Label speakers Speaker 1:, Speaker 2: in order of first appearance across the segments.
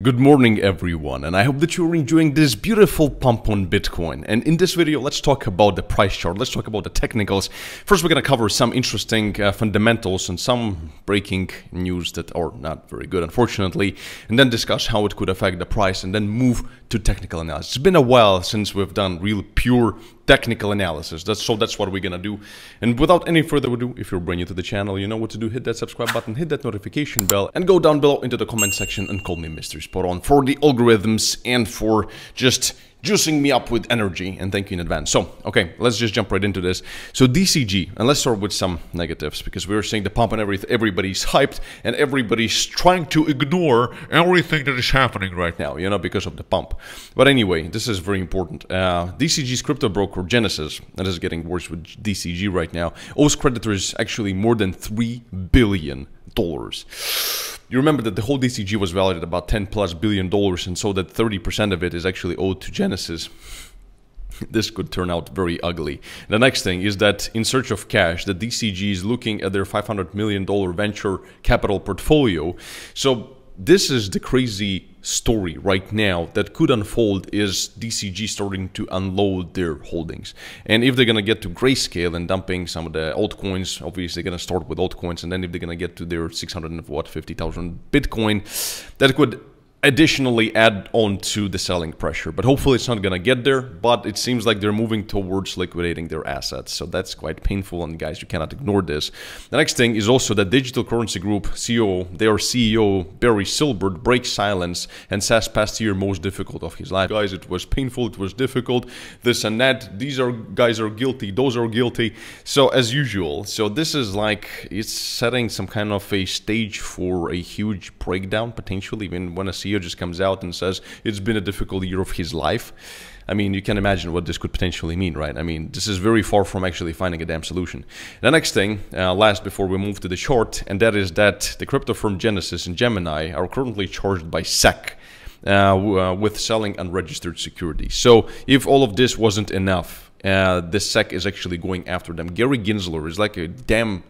Speaker 1: Good morning everyone and I hope that you're enjoying this beautiful pump on Bitcoin and in this video let's talk about the price chart, let's talk about the technicals. First we're gonna cover some interesting uh, fundamentals and some breaking news that are not very good unfortunately and then discuss how it could affect the price and then move to technical analysis. It's been a while since we've done real pure technical analysis. That's so that's what we're gonna do. And without any further ado, if you're brand new to the channel, you know what to do. Hit that subscribe button, hit that notification bell, and go down below into the comment section and call me Mr. Spot On for the algorithms and for just juicing me up with energy and thank you in advance. So, okay, let's just jump right into this. So DCG, and let's start with some negatives because we were seeing the pump and everything, everybody's hyped and everybody's trying to ignore everything that is happening right now, you know, because of the pump. But anyway, this is very important. Uh, DCG's crypto broker Genesis, that is getting worse with DCG right now, owes creditors actually more than 3 billion dollars. You remember that the whole DCG was valued at about 10 plus billion dollars, and so that 30% of it is actually owed to Genesis. this could turn out very ugly. The next thing is that in search of cash, the DCG is looking at their $500 million venture capital portfolio. So this is the crazy story right now that could unfold is DCG starting to unload their holdings. And if they're going to get to grayscale and dumping some of the altcoins, obviously they're going to start with altcoins. And then if they're going to get to their 600 what, 50,000 Bitcoin, that could additionally add on to the selling pressure. But hopefully it's not going to get there, but it seems like they're moving towards liquidating their assets. So that's quite painful and guys, you cannot ignore this. The next thing is also that Digital Currency Group CEO, their CEO Barry Silbert breaks silence and says past year most difficult of his life. Guys, it was painful, it was difficult, this and that. These are guys are guilty, those are guilty. So as usual, so this is like it's setting some kind of a stage for a huge breakdown potentially even when a CEO CEO just comes out and says it's been a difficult year of his life. I mean, you can imagine what this could potentially mean, right? I mean, this is very far from actually finding a damn solution. The next thing, uh, last before we move to the short, and that is that the crypto firm Genesis and Gemini are currently charged by SEC. Uh, uh, with selling unregistered securities. So, if all of this wasn't enough, uh, the SEC is actually going after them. Gary Gensler is like a damn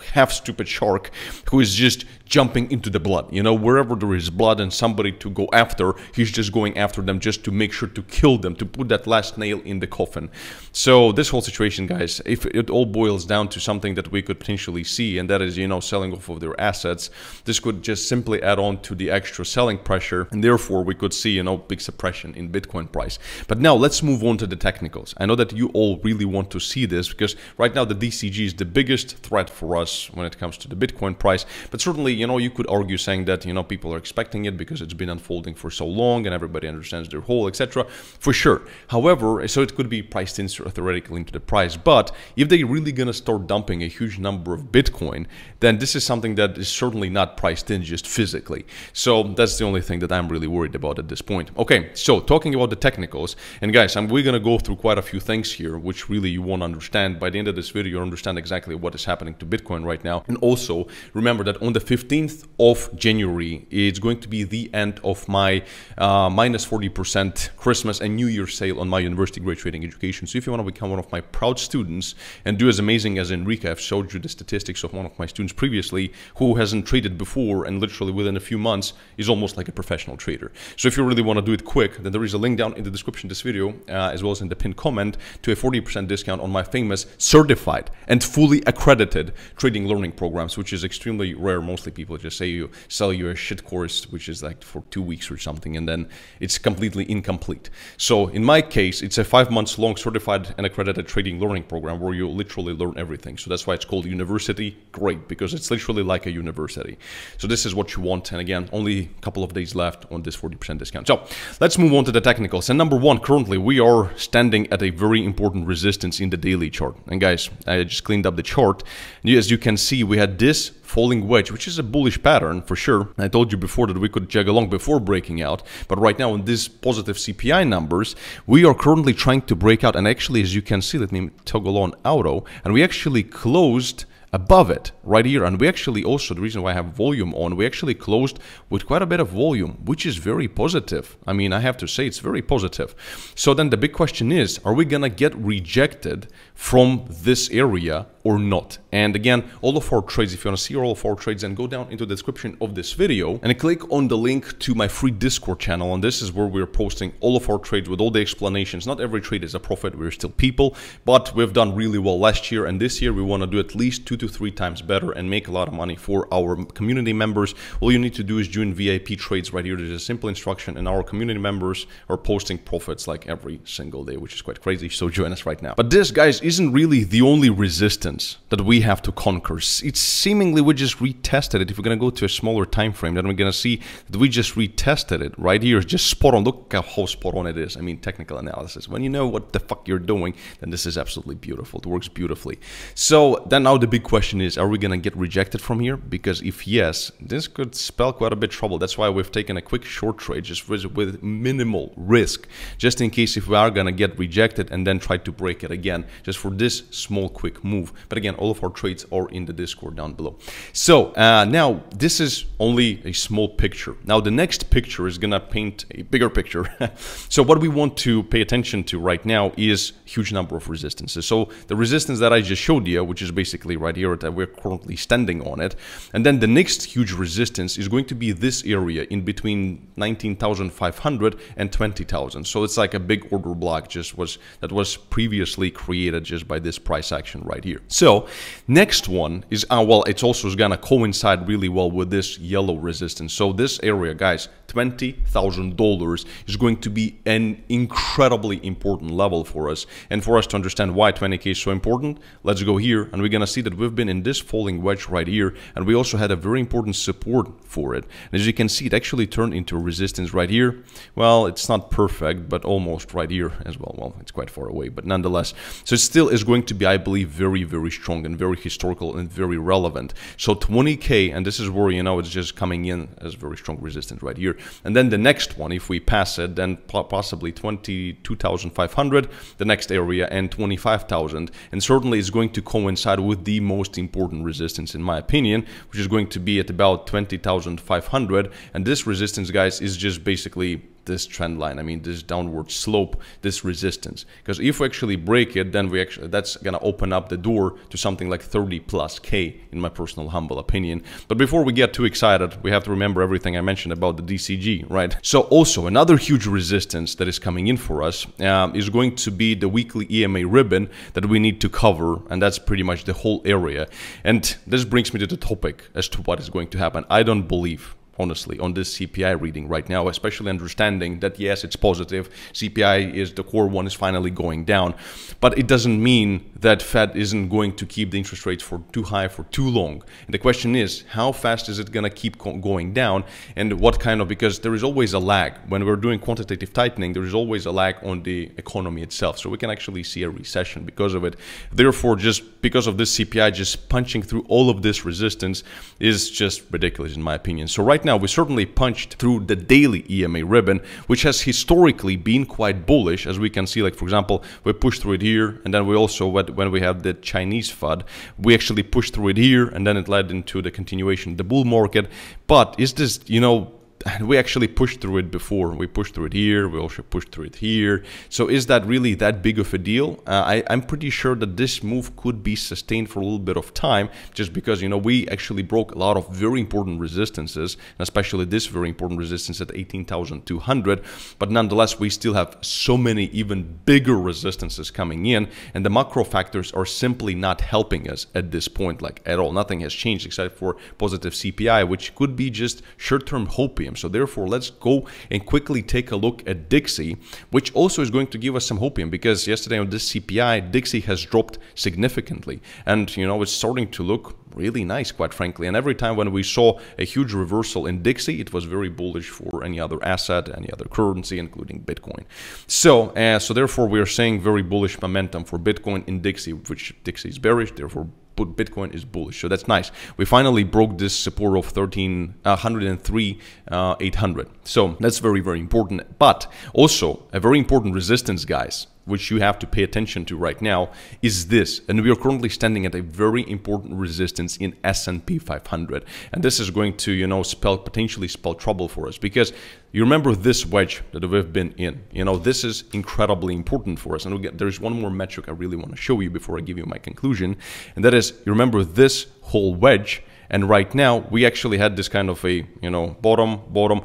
Speaker 1: half stupid shark who is just jumping into the blood. You know, wherever there is blood and somebody to go after, he's just going after them just to make sure to kill them, to put that last nail in the coffin. So this whole situation, guys, if it all boils down to something that we could potentially see, and that is, you know, selling off of their assets, this could just simply add on to the extra selling pressure, and therefore we could see, you know, big suppression in Bitcoin price. But now let's move on to the technicals. I know that you all really want to see this because right now the DCG is the biggest threat for us when it comes to the Bitcoin price, but certainly you know, you could argue saying that, you know, people are expecting it because it's been unfolding for so long and everybody understands their whole, etc. For sure. However, so it could be priced in theoretically into the price. But if they're really going to start dumping a huge number of Bitcoin, then this is something that is certainly not priced in just physically. So that's the only thing that I'm really worried about at this point. Okay, so talking about the technicals, and guys, I'm, we're going to go through quite a few things here, which really you won't understand. By the end of this video, You'll understand exactly what is happening to Bitcoin right now. And also, remember that on the 15th 15th of January, it's going to be the end of my uh, minus 40% Christmas and New Year sale on my university grade trading education. So if you want to become one of my proud students and do as amazing as Enrique, I've showed you the statistics of one of my students previously who hasn't traded before and literally within a few months is almost like a professional trader. So if you really want to do it quick, then there is a link down in the description of this video uh, as well as in the pinned comment to a 40% discount on my famous certified and fully accredited trading learning programs, which is extremely rare. Mostly people just say you sell you a shit course which is like for two weeks or something and then it's completely incomplete. So in my case it's a five months long certified and accredited trading learning program where you literally learn everything. So that's why it's called university. Great because it's literally like a university. So this is what you want and again only a couple of days left on this 40% discount. So let's move on to the technicals. And number one currently we are standing at a very important resistance in the daily chart. And guys i just cleaned up the chart. As you can see we had this falling wedge, which is a bullish pattern for sure. I told you before that we could jog along before breaking out, but right now in these positive CPI numbers, we are currently trying to break out. And actually, as you can see, let me toggle on auto, and we actually closed above it right here and we actually also the reason why I have volume on we actually closed with quite a bit of volume which is very positive I mean I have to say it's very positive so then the big question is are we gonna get rejected from this area or not. And again, all of our trades, if you want to see all of our trades, then go down into the description of this video and click on the link to my free Discord channel. And this is where we're posting all of our trades with all the explanations. Not every trade is a profit, we're still people, but we've done really well last year. And this year we want to do at least two to three times better and make a lot of money for our community members. All you need to do is join VIP trades right here. There's a simple instruction and our community members are posting profits like every single day, which is quite crazy. So join us right now. But this, guys, isn't really the only resistance that we have to conquer. It's seemingly we just retested it. If we're going to go to a smaller time frame, then we're going to see that we just retested it right here. Just spot on. Look how spot on it is. I mean, technical analysis. When you know what the fuck you're doing, then this is absolutely beautiful. It works beautifully. So then now the big question is, are we going to get rejected from here? Because if yes, this could spell quite a bit trouble. That's why we've taken a quick short trade just with minimal risk, just in case if we are going to get rejected and then try to break it again, just for this small quick move. But again, all of our trades are in the Discord down below. So uh, now this is only a small picture. Now the next picture is to paint a bigger picture. so what we want to pay attention to right now is huge number of resistances. So the resistance that I just showed you, which is basically right here that we're currently standing on it. And then the next huge resistance is going to be this area in between 19,500 and 20,000. So it's like a big order block just was that was previously created just by this price action right here. So next one is, uh, well, it's also going to coincide really well with this yellow resistance. So this area, guys, $20,000 is going to be an incredibly important level for us. And for us to understand why 20K is so important, let's go here and we're going to see that we've been in this falling wedge right here. And we also had a very important support for it. And as you can see, it actually turned into resistance right here. Well, it's not perfect, but almost right here as well. Well, it's quite far away, but nonetheless. So it still is going to be, I believe, very, very strong and very historical and very relevant. So 20K, and this is where, you know, it's just coming in as very strong resistance right here. And then the next one, if we pass it, then possibly 22,500, the next area, and 25,000. And certainly it's going to coincide with the most important resistance, in my opinion, which is going to be at about 20,500. And this resistance, guys, is just basically this trend line i mean this downward slope this resistance. Because if we actually break it then we actually that's going to open up the door to something like 30 plus k in my personal humble opinion. But before we get too excited we have to remember everything i mentioned about the dcg right? So also another huge resistance that is coming in for us um, is going to be the weekly ema ribbon that we need to cover and that's pretty much the whole area. And this brings me to the topic as to what is going to happen. I don't believe honestly, on this CPI reading right now, especially understanding that yes, it's positive. CPI is the core one is finally going down, but it doesn't mean that Fed isn't going to keep the interest rates for too high for too long. And the question is, how fast is it going to keep going down, and what kind of because there is always a lag when we're doing quantitative tightening. There is always a lag on the economy itself, so we can actually see a recession because of it. Therefore, just because of this CPI just punching through all of this resistance is just ridiculous in my opinion. So right now now, we certainly punched through the daily EMA ribbon, which has historically been quite bullish, as we can see, like, for example, we pushed through it here, and then we also, when we had the Chinese FUD, we actually pushed through it here, and then it led into the continuation, the bull market. But is this, you know, we actually pushed through it before. We pushed through it here. We also pushed through it here. So is that really that big of a deal? Uh, I, I'm pretty sure that this move could be sustained for a little bit of time, just because you know we actually broke a lot of very important resistances, especially this very important resistance at 18,200. But nonetheless, we still have so many even bigger resistances coming in, and the macro factors are simply not helping us at this point, like at all. Nothing has changed except for positive CPI, which could be just short-term hopium So therefore, let's go and quickly take a look at Dixie, which also is going to give us some hopium because yesterday on this CPI, Dixie has dropped significantly. And, you know, it's starting to look really nice, quite frankly. And every time when we saw a huge reversal in Dixie, it was very bullish for any other asset, any other currency, including Bitcoin. So, uh, so therefore, we are saying very bullish momentum for Bitcoin in Dixie, which Dixie is bearish, therefore Bitcoin is bullish. So that's nice. We finally broke this support of 13, uh, 103, uh, 800. So that's very, very important. But also a very important resistance, guys which you have to pay attention to right now is this. And we are currently standing at a very important resistance in S&P 500 and this is going to you know spell potentially spell trouble for us because you remember this wedge that we've been in. You know this is incredibly important for us. And get, there's one more metric I really want to show you before I give you my conclusion. And that is you remember this whole wedge? And right now we actually had this kind of a you know bottom bottom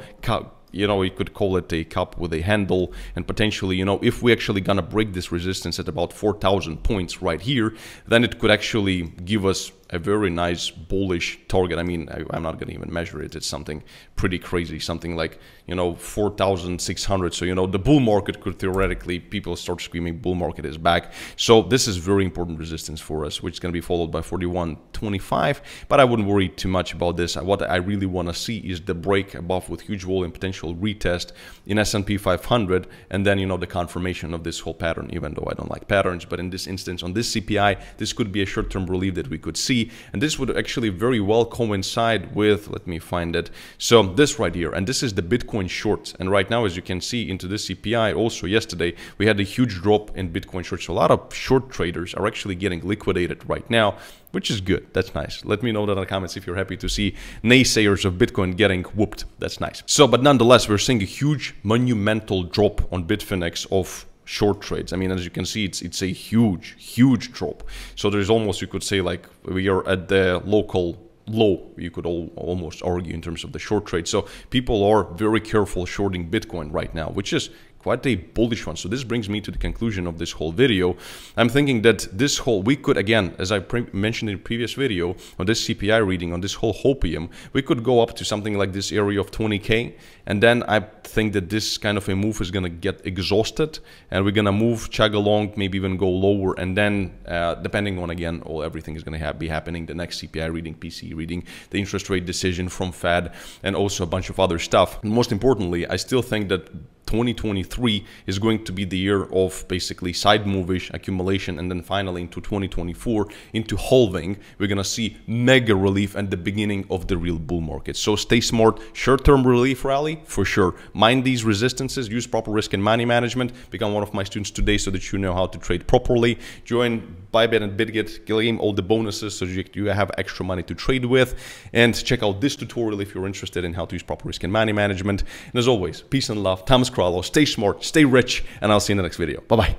Speaker 1: you know, you could call it a cup with a handle. And potentially, you know, if we actually gonna break this resistance at about 4,000 points right here, then it could actually give us a very nice bullish target. I mean, I, am not going to even measure it. It's something pretty crazy, something like, you know, 4,600. So, you know, the bull market could theoretically, people start screaming bull market is back. So this is very important resistance for us, which is going to be followed by 41.25. But I wouldn't worry too much about this. What I really want to see is the break above with huge volume potential retest in S&P 500. And then, you know, the confirmation of this whole pattern, even though I don't like patterns. But in this instance, on this CPI, this could be a short-term relief that we could see see and this would actually very well coincide with let me find it so this right here and this is the bitcoin short. and right now as you can see into this cpi also yesterday we had a huge drop in bitcoin shorts so a lot of short traders are actually getting liquidated right now which is good. That's nice. Let me know that in the comments if you're happy to see naysayers of Bitcoin getting whooped. That's nice. So, but nonetheless, we're seeing a huge monumental drop on Bitfinex of short trades. I mean, as you can see, it's it's a huge, huge drop. So there's almost you could say like we are at the local low you could all, almost argue in terms of the short trade so people are very careful shorting bitcoin right now which is quite a bullish one. So this brings me to the conclusion of this whole video. I'm thinking that this whole, we could again, as I mentioned in previous video, on this CPI reading, on this whole hopium, we could go up to something like this area of 20K. And then I think that this kind of a move is going to get exhausted and we're going to move, chug along, maybe even go lower. And then uh, depending on, again, all everything is going to be happening, the next CPI reading, PC reading, the interest rate decision from Fed, and also a bunch of other stuff. And most importantly, I still think that 2023 is going to be the year of basically side movish accumulation and then finally into 2024 into halving we're gonna see mega relief and the beginning of the real bull market. So stay smart. Short-term relief rally for sure. Mind these resistances. Use proper risk and money management. Become one of my students today so that you know how to trade properly. Join Bybit and BitGet, claim all the bonuses so you have extra money to trade with. And check out this tutorial if you're interested in how to use proper risk and money management. And as always, peace and love. Thomas Kralow. Stay smart, stay rich, and I'll see you in the next video. Bye-bye.